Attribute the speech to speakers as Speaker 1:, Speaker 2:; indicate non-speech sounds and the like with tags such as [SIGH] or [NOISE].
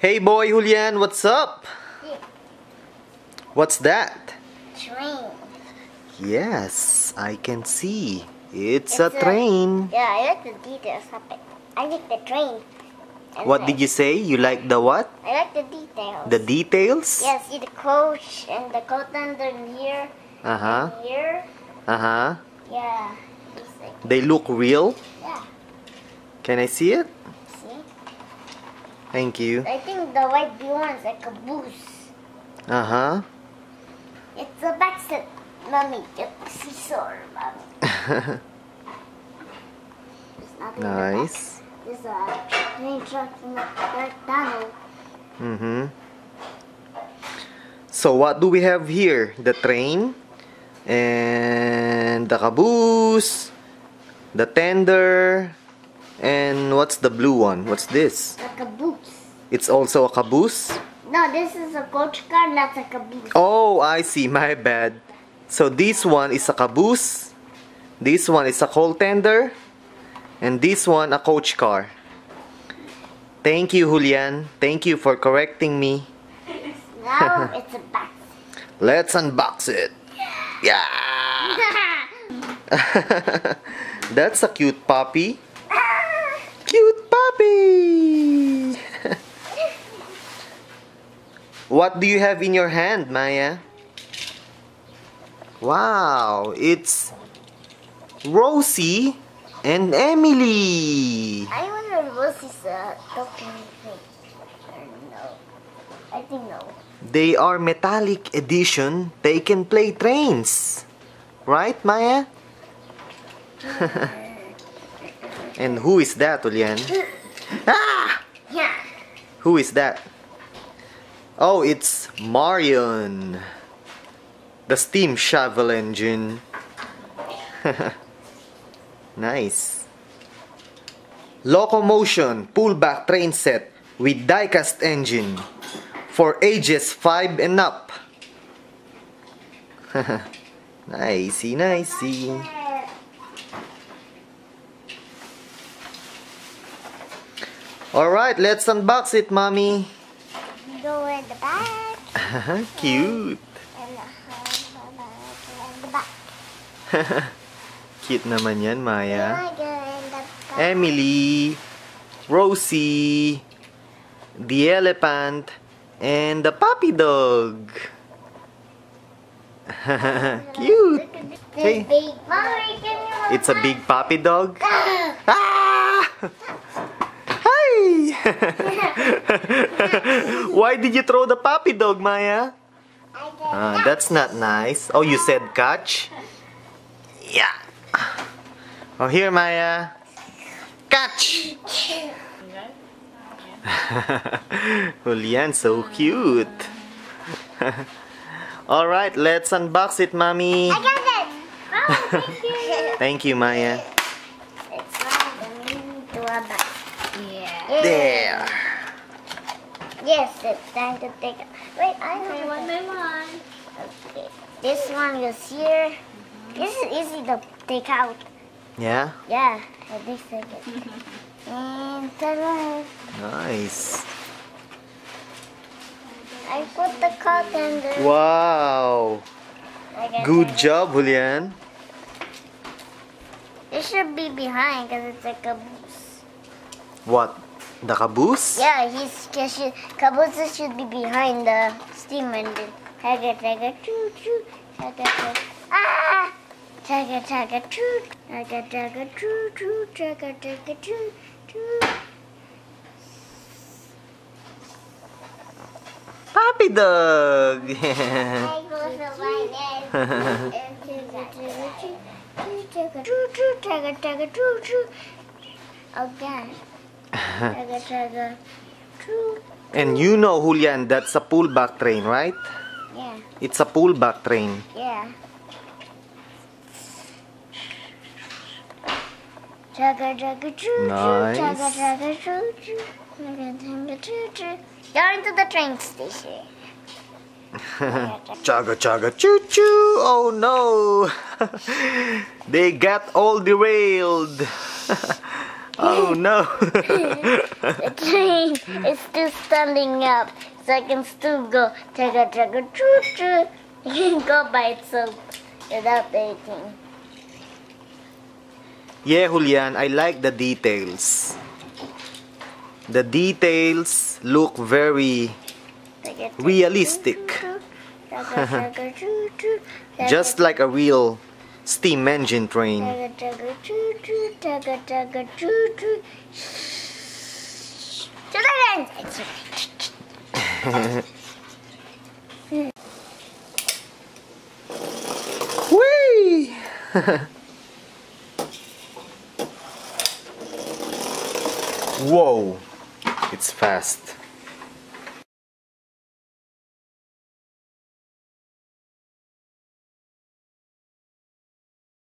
Speaker 1: Hey boy Julian, what's up?
Speaker 2: Yeah.
Speaker 1: What's that?
Speaker 2: Train.
Speaker 1: Yes, I can see. It's,
Speaker 2: It's
Speaker 1: a
Speaker 2: a-
Speaker 1: train.
Speaker 2: Yeah, I like the details of it. I like the train. And
Speaker 1: What did you say? You like the what?
Speaker 2: I like the details.
Speaker 1: The details?
Speaker 2: Yeah, see the coach and the coat under here.
Speaker 1: Uh-huh.
Speaker 2: Here.
Speaker 1: Uh-huh.
Speaker 2: Yeah. Like,
Speaker 1: They look real.
Speaker 2: yeah.
Speaker 1: Can I see it? Thank you.
Speaker 2: I think the white blue is like a boost.
Speaker 1: Uh-huh.
Speaker 2: It's a backset. Mommy, get scissor, mommy. There's the
Speaker 1: nice.
Speaker 2: There's a train track in the dark tunnel.
Speaker 1: Mm-hmm. So what do we have here? The train and the caboose, the tender, and what's the blue one? What's this?
Speaker 2: Like a boost.
Speaker 1: It's also a caboose?
Speaker 2: No, this is a coach car, not a caboose.
Speaker 1: Oh, I see. My bad. So this one is a caboose. This one is a coal tender. And this one a coach car. Thank you, Julian. Thank you for correcting me.
Speaker 2: Now [LAUGHS] it's a back.
Speaker 1: Let's unbox it. Yeah! [LAUGHS] That's a cute puppy. [LAUGHS] Cute puppy! What do you have in your hand, Maya? Wow, it's Rosie and Emily.
Speaker 2: I wonder if is a talking thing. No. I think no.
Speaker 1: They are metallic edition. They can play trains. Right, Maya? [LAUGHS] and who is that, Julian? [LAUGHS] Ah!
Speaker 2: Yeah.
Speaker 1: Who is that? Oh, it's Marion. The steam shovel engine. [LAUGHS] nice. Loco Motion pullback train set with diecast engine for ages 5 and up. [LAUGHS] nicey, nicey. Alright, let's unbox it, mommy.
Speaker 2: Go in the back.
Speaker 1: Cute.
Speaker 2: And the and the back. [LAUGHS]
Speaker 1: Cute naman yan, Maya.
Speaker 2: I go in the back.
Speaker 1: Emily, Rosie, the elephant, and the puppy dog. [LAUGHS] Cute. Hey.
Speaker 2: big. Mommy, can you
Speaker 1: It's a big puppy dog. [LAUGHS] Ah! Hi! [LAUGHS] Why did you throw the puppy dog, Maya? Ah, that's not nice. Oh, you said catch? Yeah. Oh, here, Maya. Catch! [LAUGHS] Julian, so cute. [LAUGHS] All right, let's unbox it, mommy.
Speaker 2: I got it. Oh, thank you.
Speaker 1: Thank you, Maya.
Speaker 2: It's not into a bag. Yeah.
Speaker 1: There.
Speaker 2: Yes, it's time to take it. Wait, I have
Speaker 3: One
Speaker 2: one.
Speaker 3: by one.
Speaker 2: Okay. This one goes here. This is easy to take out.
Speaker 1: Yeah,
Speaker 2: Yeah, at least take it. [LAUGHS] and ta-da!
Speaker 1: nice.
Speaker 2: I put the cotton there.
Speaker 1: Wow. Good job, Julian.
Speaker 2: It should be behind because it's like a caboose.
Speaker 1: What? The caboose?
Speaker 2: Yeah, he's should, cabooses should be behind the steam engine. Chugga chugga choo choo. Chugga chugga. Ah! Chugga chugga choo. Chugga chugga choo choo. Chugga chugga choo choo.
Speaker 1: Puppy dog. [LAUGHS]
Speaker 2: I go to my nest. Chugga chugga choo. Chugga choo choo. Chugga chugga choo choo. Gosh. Chugga chugga choo.
Speaker 1: and you know, Julian, that's a pullback train, right?
Speaker 2: Yeah,
Speaker 1: It's a pullback train.
Speaker 2: yeah. Chugga chugga choo choo.
Speaker 1: Nice.
Speaker 2: Choo choo. Chugga chugga choo choo. You're into the train station. [LAUGHS]
Speaker 1: Chugga chugga choo choo. Oh no. [LAUGHS] they got all derailed. [LAUGHS] Oh [LAUGHS] no.
Speaker 2: The [LAUGHS] train still standing up, so I can still go chugga chugga choo choo. [LAUGHS] It can go by itself without anything.
Speaker 1: yeah, Julian, I like the details. The details look very Realistic.
Speaker 2: choo, choo, chugga, chugga, choo, choo, chugga,
Speaker 1: just like a real steam engine train. Whee! [LAUGHS] Whoa, it's fast.